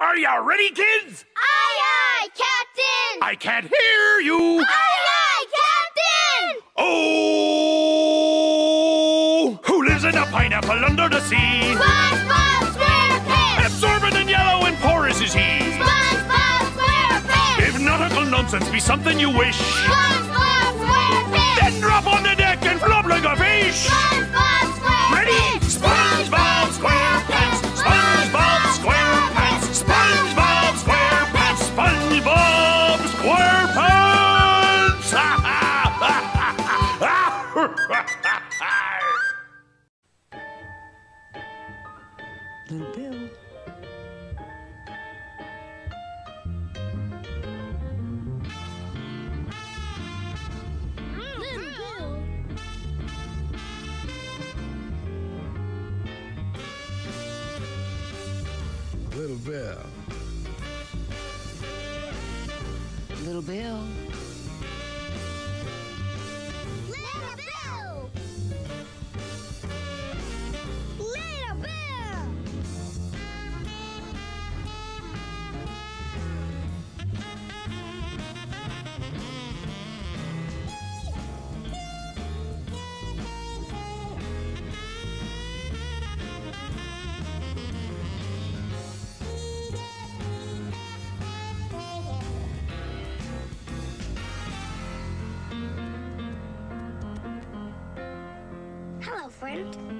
Are you ready, kids? Aye, aye, Captain! I can't hear you. Aye, aye, Captain! Oh! Who lives in a pineapple under the sea? SpongeBob SquarePants! Absorbent and yellow and porous is he. SpongeBob SquarePants! If nautical nonsense be something you wish, SpongeBob Little Bill. Little Bill. Little Bill. friend?